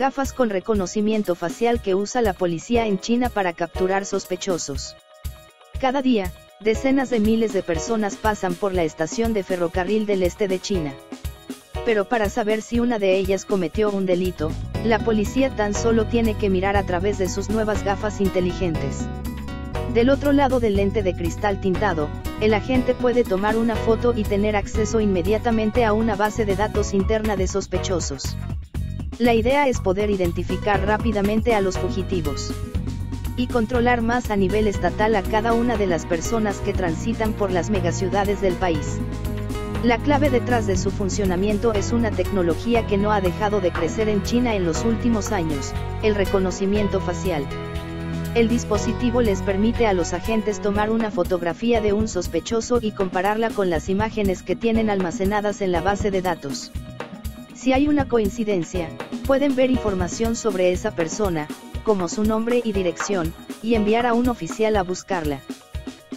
Gafas con reconocimiento facial que usa la policía en China para capturar sospechosos. Cada día, decenas de miles de personas pasan por la estación de ferrocarril del este de China. Pero para saber si una de ellas cometió un delito, la policía tan solo tiene que mirar a través de sus nuevas gafas inteligentes. Del otro lado del lente de cristal tintado, el agente puede tomar una foto y tener acceso inmediatamente a una base de datos interna de sospechosos. La idea es poder identificar rápidamente a los fugitivos y controlar más a nivel estatal a cada una de las personas que transitan por las megaciudades del país. La clave detrás de su funcionamiento es una tecnología que no ha dejado de crecer en China en los últimos años, el reconocimiento facial. El dispositivo les permite a los agentes tomar una fotografía de un sospechoso y compararla con las imágenes que tienen almacenadas en la base de datos. Si hay una coincidencia, pueden ver información sobre esa persona, como su nombre y dirección, y enviar a un oficial a buscarla.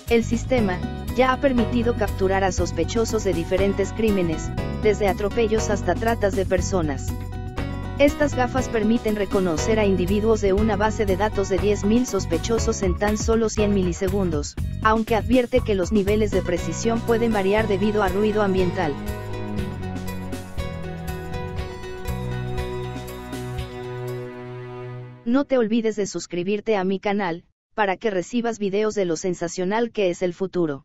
El sistema, ya ha permitido capturar a sospechosos de diferentes crímenes, desde atropellos hasta tratas de personas. Estas gafas permiten reconocer a individuos de una base de datos de 10.000 sospechosos en tan solo 100 milisegundos, aunque advierte que los niveles de precisión pueden variar debido a ruido ambiental. No te olvides de suscribirte a mi canal, para que recibas videos de lo sensacional que es el futuro.